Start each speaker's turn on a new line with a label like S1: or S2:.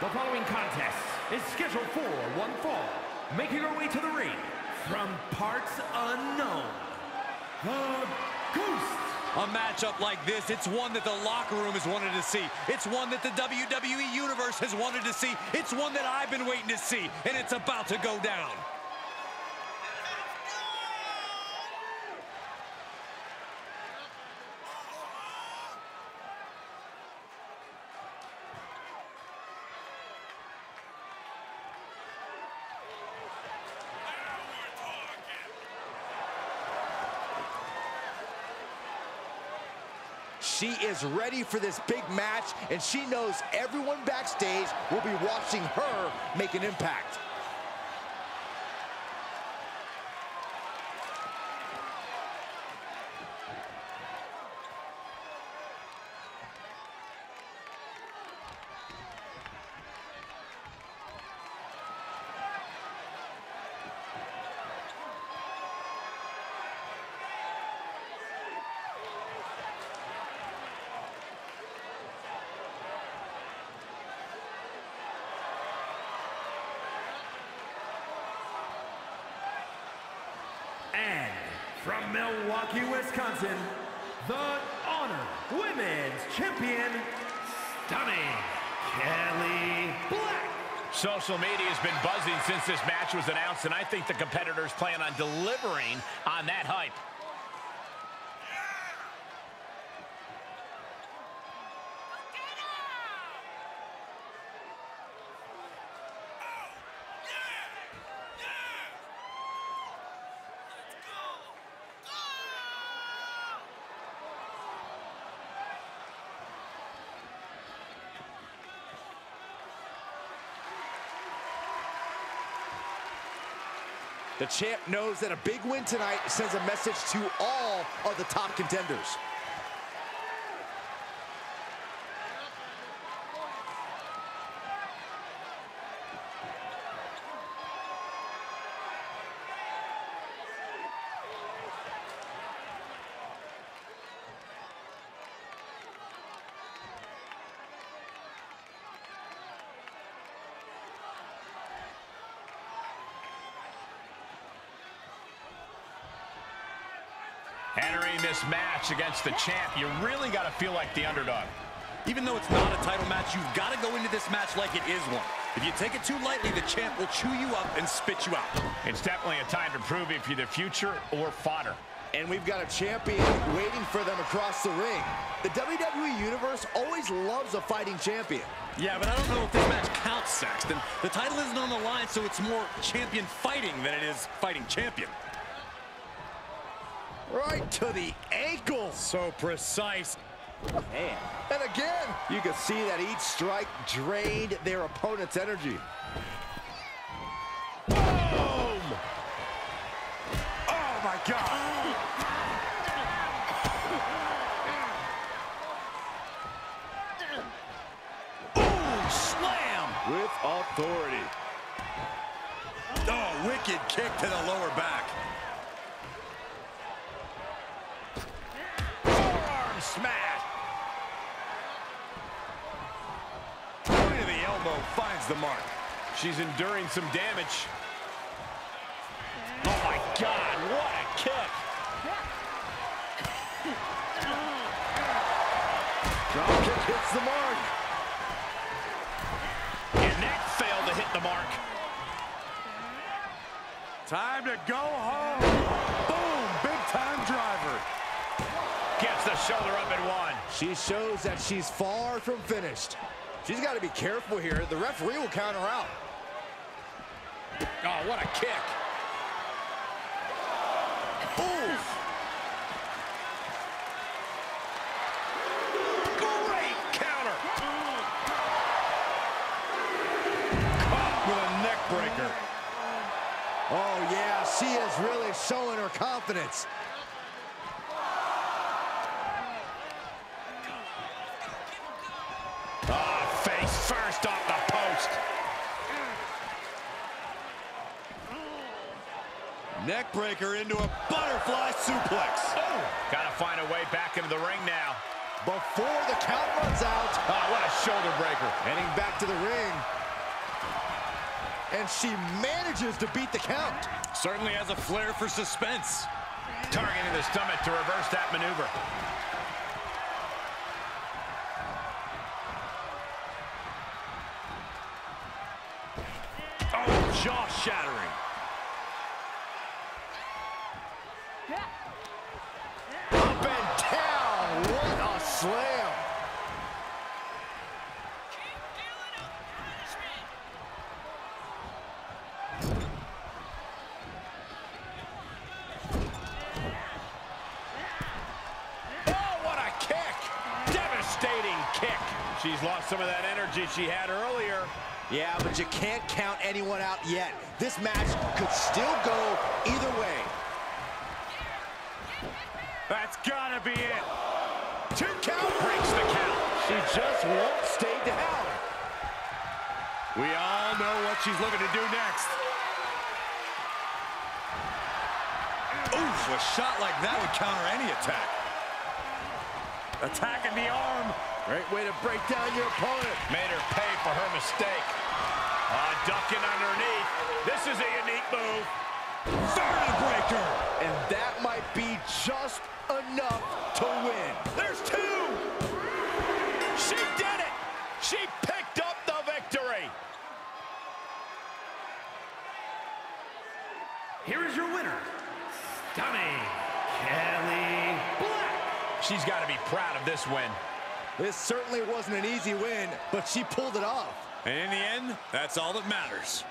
S1: The following contest is scheduled for one fall. Making her way to the ring from parts unknown, the Ghost.
S2: A matchup like this, it's one that the locker room has wanted to see. It's one that the WWE Universe has wanted to see. It's one that I've been waiting to see, and it's about to go down.
S3: She is ready for this big match, and she knows everyone backstage will be watching her make an impact.
S1: And Milwaukee, Wisconsin, the Honor Women's Champion, Stunning Kelly Black.
S4: Social media has been buzzing since this match was announced, and I think the competitors plan on delivering on that hype.
S3: The champ knows that a big win tonight sends a message to all of the top contenders.
S4: Entering this match against the champ, you really got to feel like the underdog.
S2: Even though it's not a title match, you've got to go into this match like it is one. If you take it too lightly, the champ will chew you up and spit you out.
S4: It's definitely a time to prove if you're the future or fodder.
S3: And we've got a champion waiting for them across the ring. The WWE Universe always loves a fighting champion.
S2: Yeah, but I don't know if this match counts, Saxton. The title isn't on the line, so it's more champion fighting than it is fighting champion.
S3: Right to the ankle.
S2: So precise.
S3: Man. And again, you can see that each strike drained their opponent's energy.
S4: Boom! Oh, my God.
S2: Ooh, slam!
S3: With authority.
S2: Oh, wicked kick to the lower back.
S4: Smash.
S2: Point of the elbow finds the mark.
S4: She's enduring some damage. Oh, my God. What a kick.
S3: Drop kick hits the mark.
S4: And that failed to hit the mark.
S2: Time to go home. Boom, big time driver.
S4: Gets the shoulder up and one.
S3: She shows that she's far from finished. She's got to be careful here. The referee will count her out.
S4: Oh, what a kick.
S3: Oof.
S4: Great counter.
S2: Caught with a neck breaker.
S3: Oh, yeah, she is really showing her confidence.
S4: Oh, face first off the post.
S2: Neck breaker into a butterfly suplex.
S4: Oh, gotta find a way back into the ring now.
S3: before the count runs out.
S4: Oh, what a shoulder breaker.
S3: Heading back to the ring. And she manages to beat the count.
S2: Certainly has a flair for suspense.
S4: Targeting the stomach to reverse that maneuver.
S2: Jaw-shattering.
S3: Up and down. What a slam.
S4: Oh, what a kick. Devastating kick. She's lost some of that energy she had earlier.
S3: Yeah, but you can't count anyone out yet. This match could still go either way.
S2: That's gotta be it.
S3: Two count.
S4: Breaks the count.
S3: She just won't stay down.
S2: We all know what she's looking to do next. Oof, a shot like that would counter any attack. Attacking the arm.
S3: Great way to break down your opponent.
S4: Made her pay for her mistake. Uh, ducking underneath. This is a unique move.
S2: Third breaker.
S3: And that might be just enough to win.
S4: There's two. She did it. She picked up the victory.
S1: Here is your winner, stunning Kelly Black.
S4: She's got to be proud of this win.
S3: This certainly wasn't an easy win, but she pulled it off.
S2: And in the end, that's all that matters.